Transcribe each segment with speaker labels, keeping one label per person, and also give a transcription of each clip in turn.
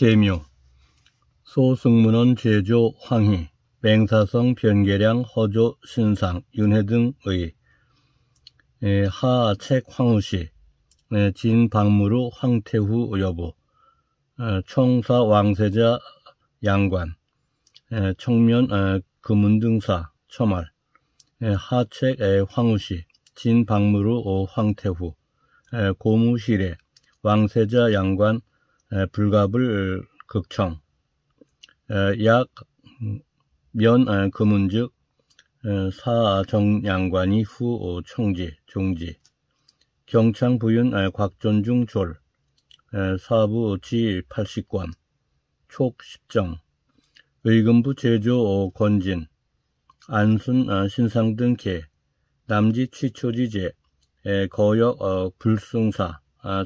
Speaker 1: 제묘 소승문원 제조 황희 맹사성 변계량 허조 신상 윤회 등의 하책 황후씨 진박무루 황태후 여보 청사 왕세자 양관 청면 금운등사 처말 하책 황후씨 진박무루 황태후 고무실에 왕세자 양관 불갑을 극청 약면 금은즉 사정양관이 후 청지 종지 경창 부윤 곽존중 졸 사부 지 80권 촉 10정 의금부 제조 권진 안순 신상 등개 남지 취초지제 거역 어, 불승사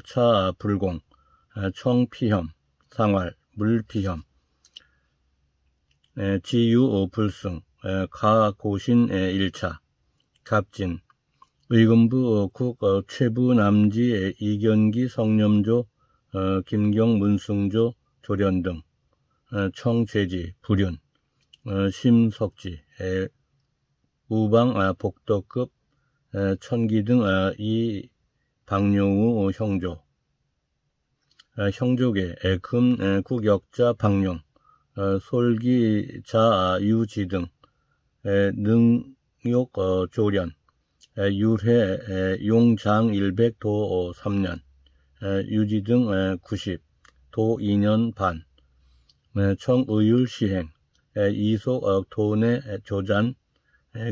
Speaker 1: 차 불공 청피혐 상활 물피혐 지유 불승 가고신 1차 갑진. 의금부 국 어, 최부 남지 이견기 성념조 김경 문승조 조련 등. 청죄지 불윤. 심석지 우방 아, 복덕급 천기 등 이 박용우 형조 형조계 금 국역자 박용 솔기 자 유지 등 능욕 어, 조련 유해 용장 100도 3년 유지 등 90, 도 2년 반 청의율 시행 이속 도내 조잔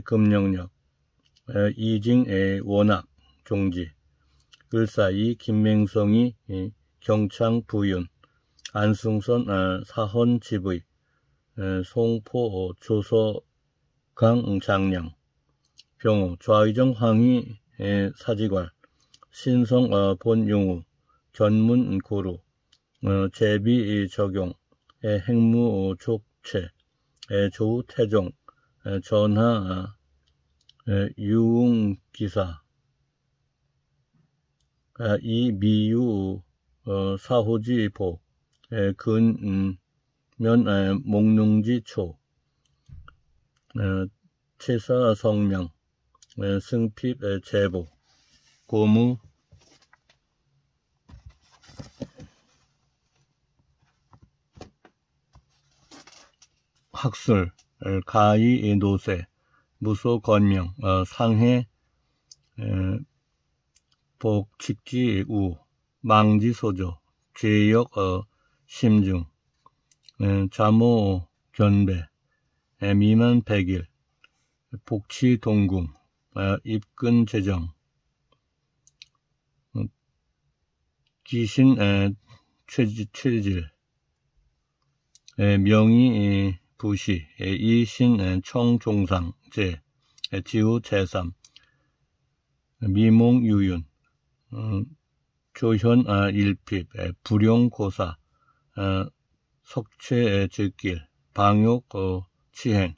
Speaker 1: 금령력 이징 원악 종지 글사이 김맹성이 경창 부윤 안승선 사헌 집의 송포 조서강 장량 병호 좌의정 황희 사지관 신성 본용우 견문 고루 제비 적용 행무 족체 조우 태종 전하 유웅 기사 이미유 사호지보 근면 목농지초 채사성명 승핍 제보 고무. 학술 가히 노세 무소 건명 어, 상해 복칙지 우 망지 소조 죄역 어, 심중 자모 견배 미만 백일 복치 동궁 어, 입근 재정 기신 최지, 최질 명의 부시 이신 청종상 제 지우 제삼 미몽 유윤 어, 조현 일핍 불용고사 어, 석최 즉길 방욕 어, 치행.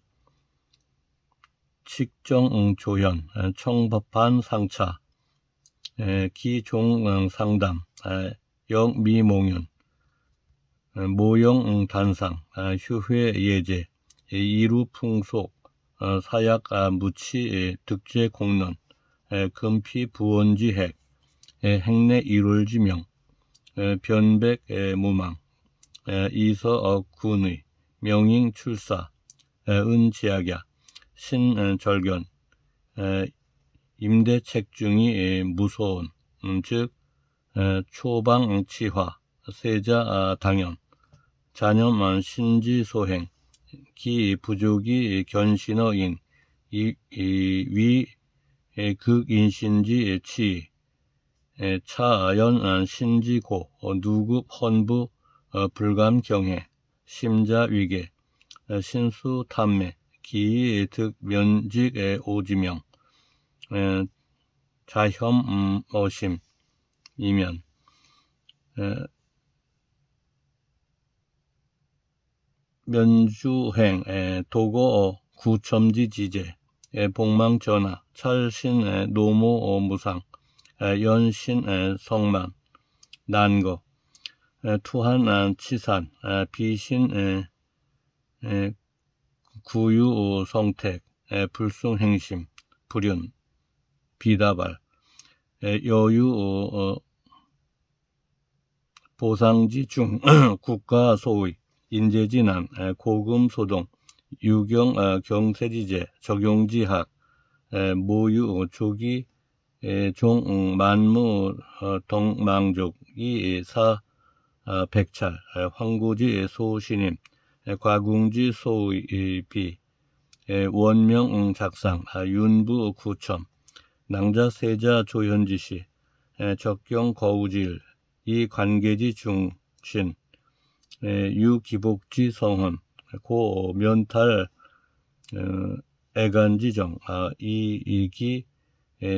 Speaker 1: 칙정 조현 청법한 상차 기종 상담 영미몽윤 모형 단상, 휴회 예제, 이루 풍속, 사약 무치 득제 공론, 금피 부원지 핵, 행내 일월지명, 변백 무망, 이서 군의, 명인 출사, 은지약야, 신절견, 임대책중이 무소원, 음, 즉 초방치화, 세자 당연, 자녀만 신지소행, 기 부족이 견신어인, 이, 이, 위 극인신지 치, 차연 신지고, 누급 헌부 불감경해, 심자위계, 신수탐매, 기득 면직 오지명, 자혐 어심, 이면, 면주행, 도고 구첨지 지제, 복망전하, 철신 노모 무상, 연신 성만, 난거, 투한 치산 비신 구유 성택 불승 행심 불륜 비다발 여유 어, 보상지 중 국가 소위 인재진안 고금 소동 유경 경세지제 적용지학 모유 조기 종 만무 어, 동망족이 사 어, 백찰 황구지 소신임 과궁지 소비 원명 작상 윤부 구첨 낭자 세자 조현지시 적경 거우질 이 관계지 중신 유기복지 성헌 고 면탈 어, 애간지정 아, 이 이기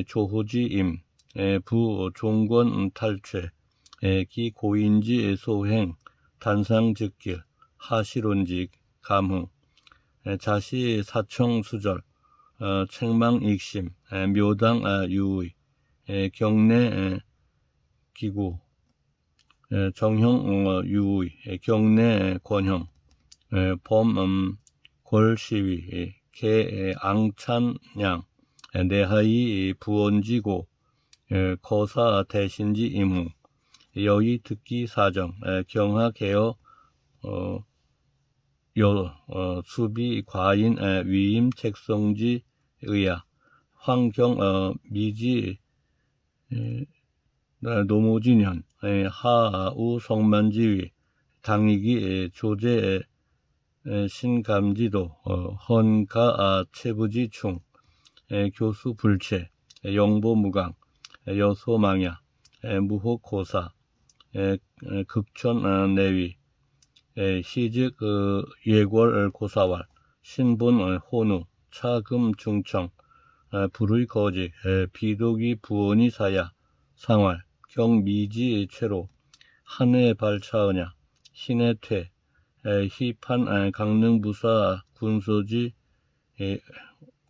Speaker 1: 조호지임 부 종권 탈퇴 기 고인지 소행 단상즉길 하시론직 감흥 자시 사청수절 어, 책망익심 묘당 아, 유의 경내 기구 정형 어, 유의 경내 권형 범 음, 골시위 개 앙찬양 내하이 부원지고 거사 대신지 임후 여의 듣기 사정 경하 개어 어, 요 어, 수비 과인 위임 책성지 의야 환경 어, 미지 에, 노무진현 하우 성만지위 당익이 조제 신감지도 어, 헌가 아, 체부지충 교수 불체 영보 무강 여소 망야 무호 고사 극촌 어, 내위 시직 어, 예골 고사왈 신분 호누 차금 중청 불의 거지 비독이 부원이 사야 상활 경미지 최로 한해 발차으냐 신의 퇴 희판 강릉부사 군소지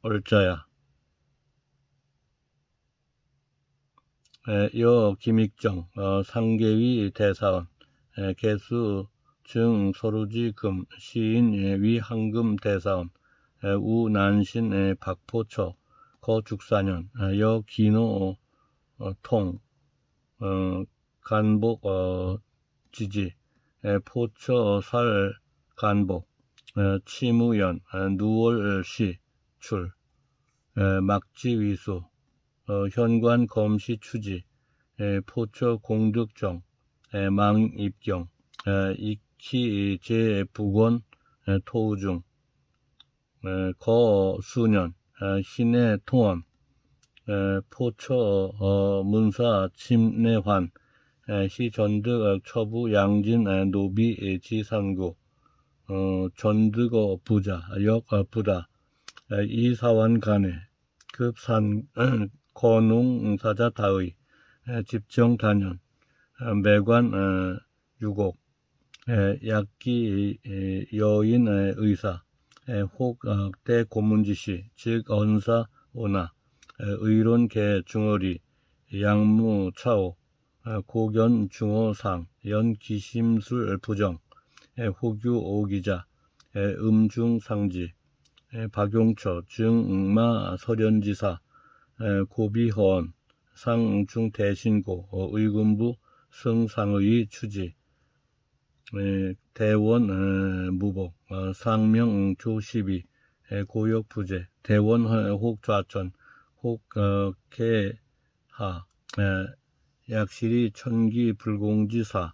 Speaker 1: 얼자야 여 김익정 어, 상계위 대사원 개수 증 소루지 금 시인 위한금 대사원 우난신 박포처 거죽사년 여 기노 어, 통 어, 간복 지지 포처 살 간복 치무연 누월시 출 막지위수 어, 현관 검시 추지, 에, 포처 공득정, 에, 망입경, 에, 익히 제부권 토우중, 거수년, 신의 통원, 포처 어, 문사 침내환, 시전득 처부 양진 노비 지산구, 어, 전득어 부자, 역 부다, 이사원 간에 급산 건웅사자 다의 집정 단연 매관 어, 유곡 약기 여인 의사 혹 어, 대고문지시 즉 언사 오나 의론 개 중어리 양무 차오 고견 중어상 연기심술 부정 호규 오기자 음중상지 박용처 증마 서련지사 고비헌 상중대신고 어, 의군부 승상의 추지 대원 무복 어, 상명 조시비 고역부재 대원 혹좌천 혹개하 약실이 천기 불공지사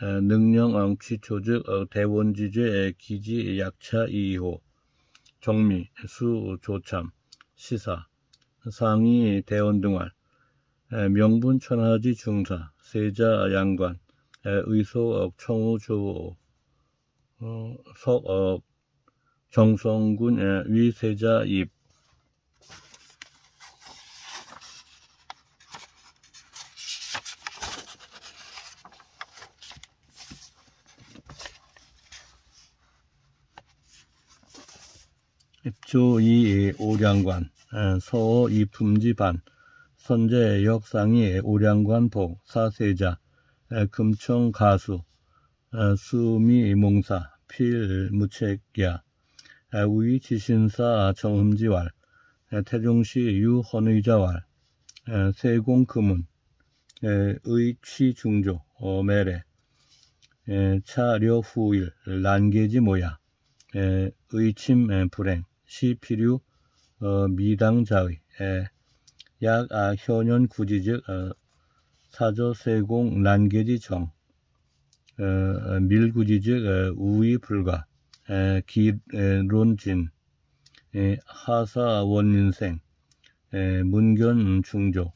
Speaker 1: 능령 취초즉 어, 대원지죄 기지 약차 2호 정미 수조참 시사 상위 대원 등활, 명분 천하지 중사, 세자 양관, 의소업 청우조 어, 서업 정성군 위세자 입 입조 이 오량관 서 이품지반 선제 역상이 오량관복 사세자 금청 가수 어, 수미 몽사 필 무책야 어, 우이 지신사 정흠지왈 어, 태종시 유헌의자왈 어, 세공금은 어, 의취중조 어, 매래 에, 차려후일 난계지 모야 에, 의침 에, 불행 시필유 어, 미당자의 에, 약 아, 현현 구지즉 어, 사저세공 난계지 정 어, 어, 밀구지즉 어, 우위 불가 에, 기론진 에, 하사 원인생 에, 문견 중조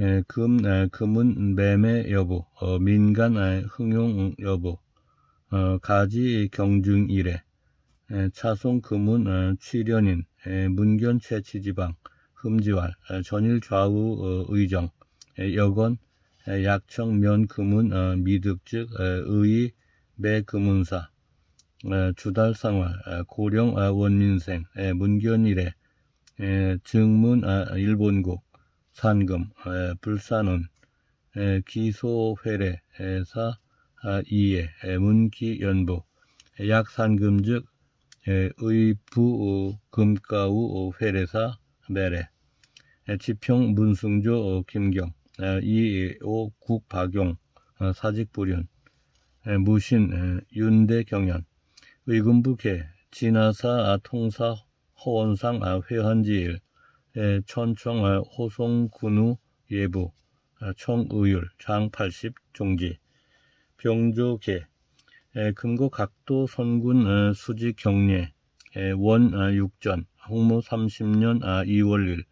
Speaker 1: 에, 금, 에, 금은 매매 여부, 어, 민간 에, 흥용 여부, 어, 가지 경중 이래, 에, 차송 금은 어, 에, 문견 채취지방, 흠지왈, 에, 전일 좌우 어, 의정, 에, 여건, 에, 약청 면 금은 어, 미득 즉 에, 의의 매금운사, 에, 주달상활, 에, 고령 아, 원민생, 에, 문견 이래, 에, 증문 아, 일본국, 산금, 에, 기소회례사 아, 이해, 에, 문기연부, 에, 약산금즉 에, 의부 어, 금가우 어, 회례사 매래, 에, 지평 문승조 어, 김경, 에, 이오 국박용 어, 사직불연, 에, 무신 에, 윤대경연, 의금부계 진하사 아, 통사 허원상 아, 회한지일, 에, 천청 아, 호송군우 예부. 아, 청의율. 장80 종지. 병조계 에, 금고 각도 선군 어, 수지 경례 에, 원 아, 육전 홍무 30년 아, 2월 1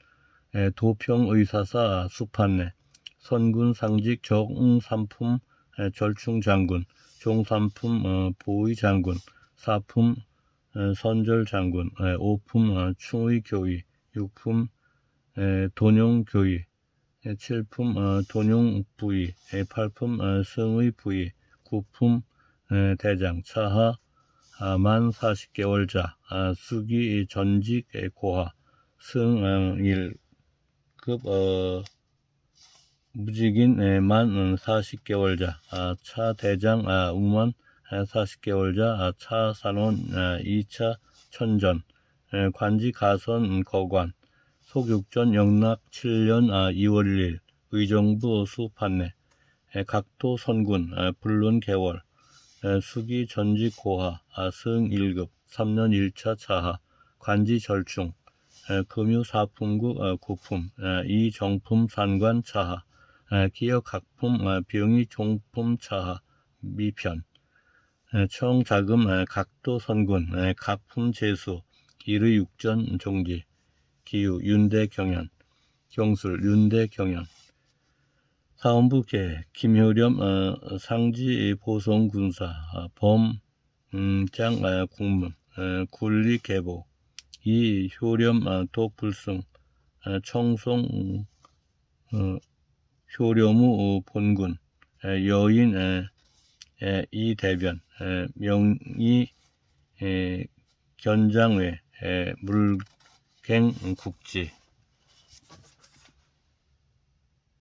Speaker 1: 에, 도평 의사사 아, 수판내 선군 상직 정삼품 에, 절충 장군 종삼품 어, 보의 장군 사품 에, 선절 장군 에, 오품 어, 충의 교의 육품 에, 돈용 칠품 어, 돈용 어, 성의 부의 구품 에, 대장 차하 아, 만 40개월자 아, 수기 전직 에, 고하 승일 급 어, 무직인 에, 만 40개월자 아, 차 대장 아, 우만 40개월자 아, 차 산원 아, 2차 천전 에, 관지 가선 거관 속육전 영락 7년 아, 2월 1일 의정부 수판내 에, 각도 선군 에, 불론 개월 에, 수기 전직 고하 아, 승 1급 3년 1차 차하 관지 절충 에, 금유 사품국 어, 구품 에, 이정품 산관 차하 에, 기업 각품 어, 병이 종품 차하 미편 에, 청자금 에, 각도 선군 에, 각품 제수 일의 육전 종지 기유 윤대 경연 경술 윤대 경연 사원부계 김효렴 어, 상지 보성 군사 어, 범장 어, 국문 어, 굴리 계보 이 효렴 어, 독불승 어, 청송 어, 효렴우 어, 본군 에, 여인 에, 에, 이 대변 에, 명의 에, 견장회 에, 물갱 국지